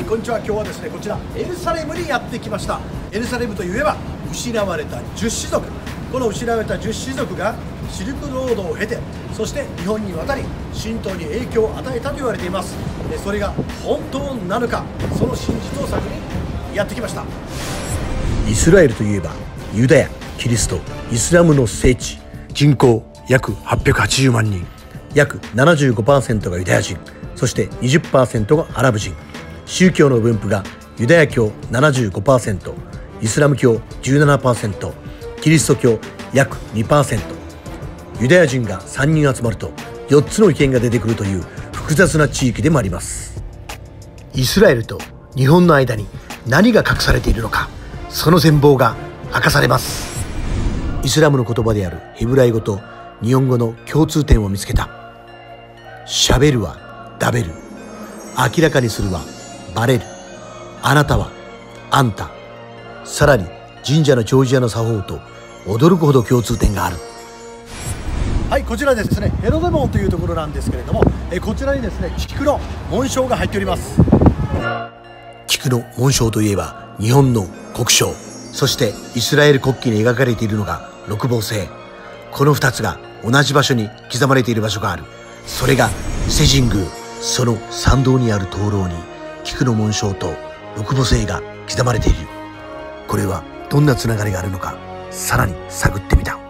いこんにちは。今日はですねこちらエルサレムにやってきました。エルサレムといえば失われた十種族。この失われた十種族がシルクロードを経てそして日本に渡り神道に影響を与えたと言われています。それが本当なのかその真実を探りにやってきました。イスラエルといえばユダヤキリストイスラムの聖地人口約880万人。約75%がユダヤ人。そして20%がアラブ人。宗教の分布がユダヤ教75%イスラム教17%キリスト教約2%ユダヤ人が3人集まると4つの意見が出てくるという複雑な地域でもあります。イスラエルと日本の間に何が隠されているのかその全貌が明かされます。イスラムの言葉であるヘブライ語と日本語の共通点を見つけた。喋るはダベル明らかにするはバレる。あなたはあんたさらに神社の長寿屋の作法と驚くほど共通点がある。はいこちらですねヘロデモンというところなんですけれどもえこちらにですね菊の紋章が入っております。菊の紋章といえば日本の国章そしてイスラエル国旗に描かれているのが六芒星。この2つが同じ場所に刻まれている場所がある。それが伊勢神宮。その参道にある灯籠に菊の紋章と六芒星が刻まれているこれはどんなつながりがあるのかさらに探ってみた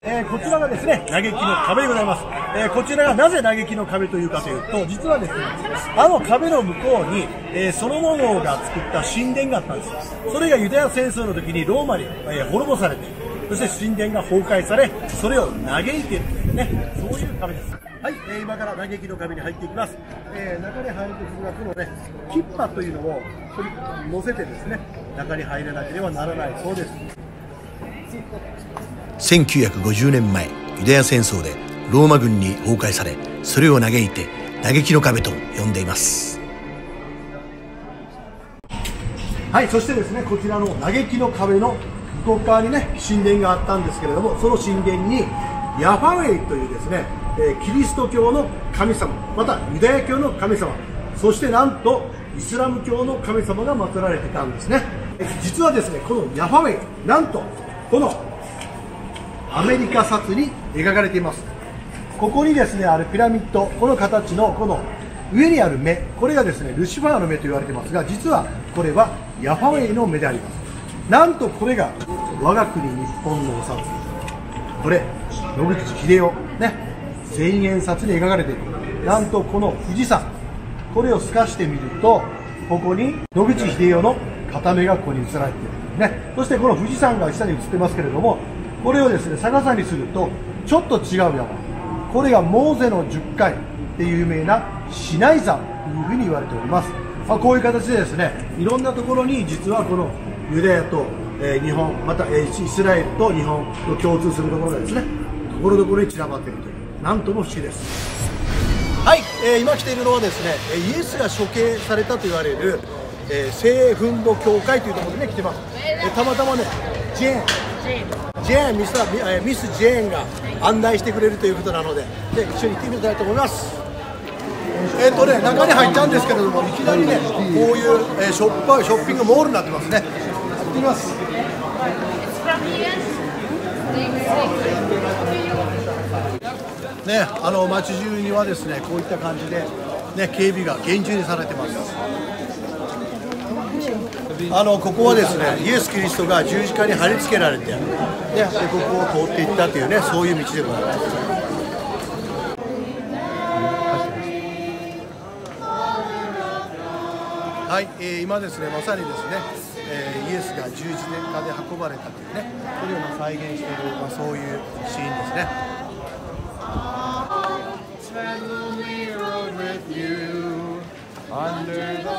えー、こちらがですね、嘆きの壁でございます。えー、こちらがなぜ嘆きの壁というかというと、実はですね、あの壁の向こうに、えー、ソロモン王が作った神殿があったんです。それがユダヤ戦争の時にローマに、え滅ぼされて、そして神殿が崩壊され、それを嘆いているというね、そういう壁です。はい、えー、今から嘆きの壁に入っていきます。えー、中に入るときはこのね、キッパというのを乗せてですね、中に入らなければならないそうです。1950年前ユダヤ戦争でローマ軍に崩壊されそれを嘆いて嘆きの壁と呼んでいますはいそしてですねこちらの嘆きの壁の向こう側にね神殿があったんですけれどもその神殿にヤファウェイというですね、えキリスト教の神様またユダヤ教の神様そしてなんとイスラム教の神様が祀られてたんですね。実はですねこのヤファウェイなんとこのアメリカ札に描かれています。ここにですねあるピラミッドこの形のこの上にある目これがですねルシファーの目と言われてますが実はこれはヤファウェイの目であります。なんとこれが我が国日本のお札。これ野口英世ね千円札に描かれている。なんとこの富士山これを透かしてみるとここに野口英世の片目がここに映られている。ね。そしてこの富士山が下に映ってますけれどもこれをですね逆さにするとちょっと違う山。これがモーゼの10回で有名なシナイ山というふうに言われております、まあ、こういう形でですねいろんなところに実はこのユダヤと、えー、日本また、えー、イスラエルと日本の共通するところがですねところどころに散らばっているという。なんとも不思議です。はい、えー、今来ているのはですねイエスが処刑されたと言われる、えー、聖墳墓教会というところでね来てます、えー、たまたまねジェーン。ジェーンミスえミスジェーンが案内してくれるということなのでで一緒に行ってみたいと思います。えっ、ー、とね中に入ったんですけれどもいきなりねこういう、えー、ショッパーショッピングモールになってますね。行ってみますね、あの街中にはですねこういった感じで、ね、警備が厳重にされてますあのここはですねイエス・キリストが十字架に貼り付けられて、ね、でここを通っていったというねそういう道でございます。はい、えー、今ですねまさにですね、えー、イエスが十字架で運ばれたというねそれを再現している、まあ、そういうシーンですね。Under the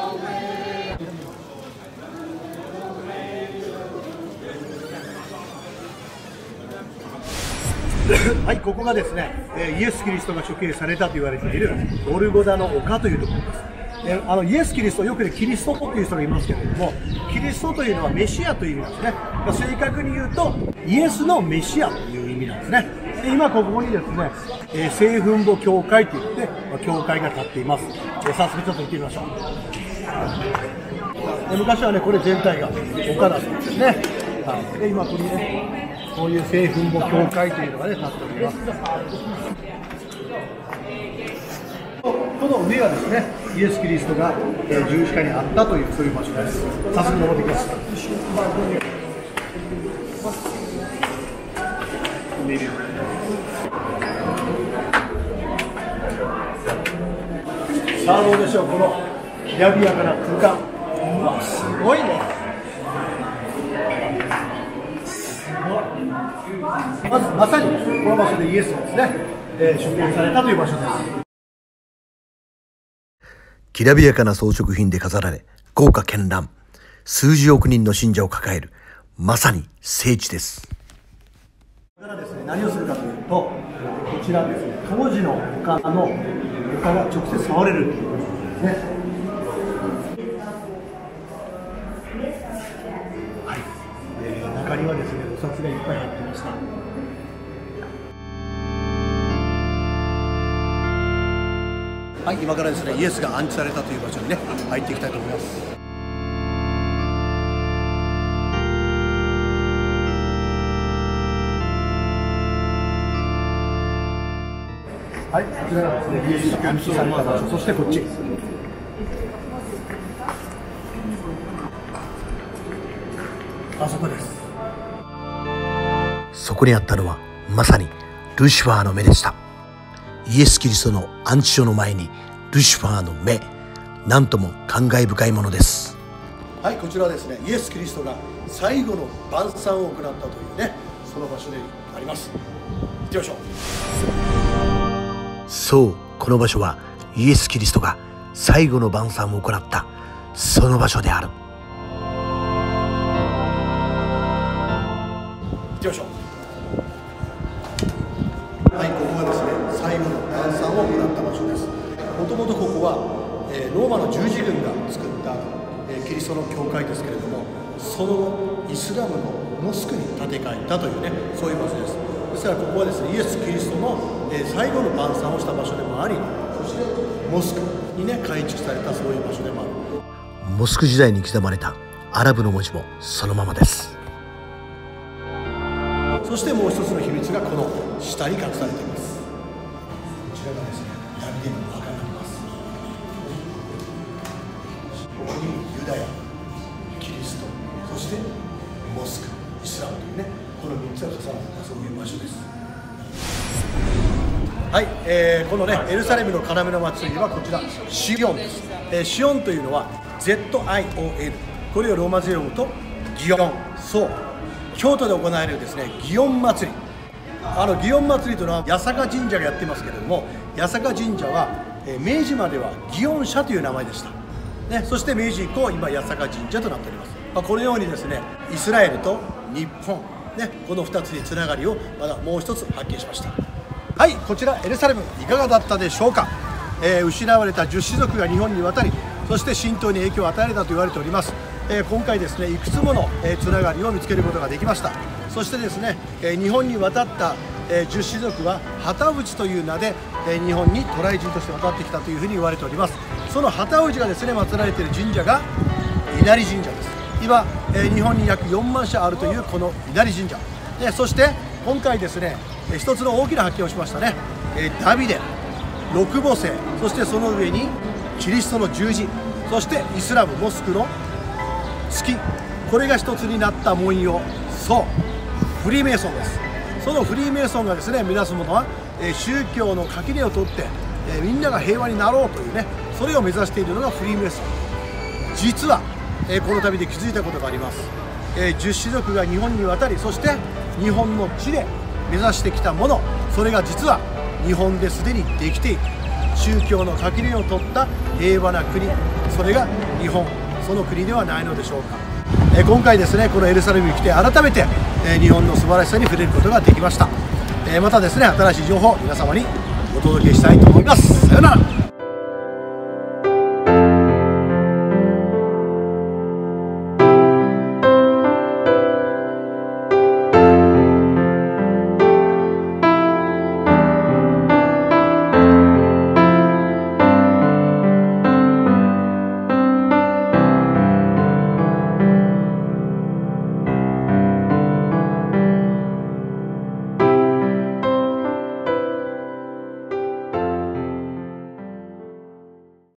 はい、ここがですね、えイエス・キリストが処刑されたと言われているゴルゴダの丘というところです。えあのイエス・キリスト、よくね、キリストという人がいますけれども、キリストというのはメシアという意味なんですね。まあ、正確に言うと、イエスのメシアという意味なんですね。で今ここにですね、えー、聖墳墓教会といって、まあ、教会が建っています。えー、早速ちょっと行ってみましょう。で昔はねこれ全体が岡田さんですね、はい、で今ここにねこういう聖墳墓教会というのがね立っております。この上はですねイエス・キリストがえ十字架にあったというそういう場所です。早速登ってきます。さあどうでしょうこのきらびやかな空間うわすごいね。すごいまずまさにこの場所でイエスがですね、えー、出現されたという場所ですきらびやかな装飾品で飾られ豪華絢爛数十億人の信者を抱えるまさに聖地ですからですね何をするかというとこちらですね当時の丘の丘が直接触れるということですね。はい、えー中にはですねお札がいっぱい入ってました。はい今からですねイエスが安置されたという場所にね入っていきたいと思います。はい、こちらがですね、イエスが安置された場所、そしてこっち。あそこです。そこにあったのはまさにルシファーの目でした。イエス・キリストの安置所の前にルシファーの目。なんとも感慨深いものです。はいこちらはですねイエス・キリストが最後の晩餐を行ったというねその場所であります。行ってみましょうそうこの場所はイエス・キリストが最後の晩餐を行った。その場所である。行ってみましょう。はいここがですね最後の晩餐を行った場所です。もともとここは、えー、ローマの十字軍が作った、えー、キリストの教会ですけれどもそのイスラムのモスクに建て替えたというねそういう場所です。ですからここはですねイエス・キリストの、えー、最後の晩餐をした場所でもありそしてモスクにね改築されたそういう場所でもある。モスク時代に刻まれたアラブの文字もそのままです。そしてもう一つの秘密がこの下に隠されています。こちらがですねはい、えー、このねエルサレムの要の祭りはこちらシオン。です、えー、シオンというのは ZION これをローマ字読むとギオン。そう。京都で行われるですね祇園祭り。あの祇園祭りというのは八坂神社がやってますけれども八坂神社は、えー、明治までは祇園社という名前でした、ね、そして明治以降今八坂神社となっております、まあ、このようにですねイスラエルと日本、ね、この2つにつながりをまだもう一つ発見しました。はいこちらエルサレムいかがだったでしょうか、えー、失われた十種族が日本に渡りそして神道に影響を与えたと言われております。え今回ですねいくつもの、えつながりを見つけることができました。そしてですね、え日本に渡った、え十種族は旗内という名で、え日本に渡来人として渡ってきたというふうに言われております。その旗内がですね祀られている神社が稲荷神社です。今、え日本に約4万社あるというこの稲荷神社。でそして今回ですね一つの大きな発見をしましたね、ダビデ六母星そしてその上にキリストの十字そしてイスラムモスクの月。これが一つになった文様。そう。フリーメイソンです。そのフリーメイソンがですね目指すものは、宗教の垣根を取って、みんなが平和になろうというねそれを目指しているのがフリーメイソン。実は、この旅で気づいたことがあります、え十種族が日本に渡りそして日本の地で目指してきたものそれが実は日本ですでにできている。宗教の垣根を取った平和な国それが日本その国ではないのでしょうか、え今回ですねこのエルサレムに来て改めて、え日本の素晴らしさに触れることができました、えまたですね新しい情報を皆様にお届けしたいと思います。さようなら。